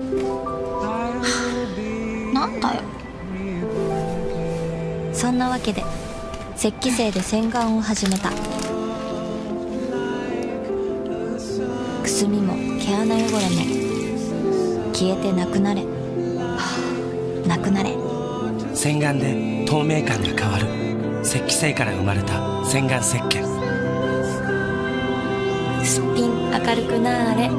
なんだよ。そんなわけで雪肌精で洗顔を始めた。くすみも毛穴汚れも消えてなくなれ。なくなれ。洗顔で透明感が変わる。雪肌精から生まれた洗顔石鹸。すっぴん明るくなーれ。